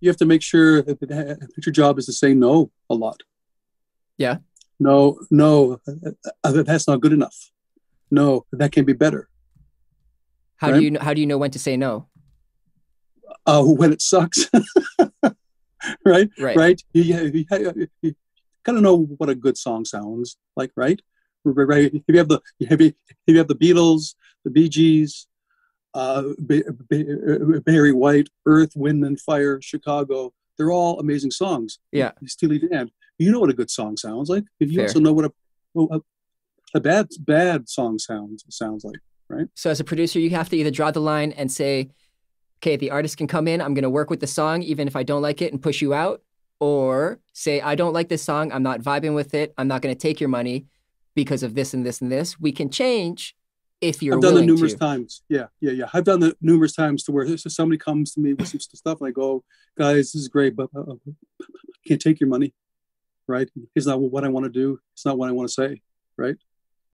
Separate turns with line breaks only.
you have to make sure that, that your job is to say no a lot.
Yeah.
No, no, uh, that's not good enough. No, that can be better.
How right? do you how do you know when to say no?
Uh, when it sucks. right?
Right.
Right. You, you, you, you gotta know what a good song sounds like, right? Right. If you have the if you, if you have the Beatles, the Bee Gees, uh, Barry White, Earth, Wind and Fire, Chicago. They're all amazing songs.
Yeah.
Steely Dan. You know what a good song sounds like. If you Fair. also know what a, a, a bad bad song sounds sounds like, right?
So as a producer, you have to either draw the line and say, okay, the artist can come in. I'm going to work with the song even if I don't like it and push you out, or say I don't like this song. I'm not vibing with it. I'm not going to take your money because of this and this and this. We can change if you're
I've done
it
numerous
to.
times. Yeah, yeah, yeah. I've done it numerous times to where somebody comes to me with some stuff and I go, guys, this is great, but uh, I can't take your money. Right? It's not what I want to do. It's not what I want to say. Right?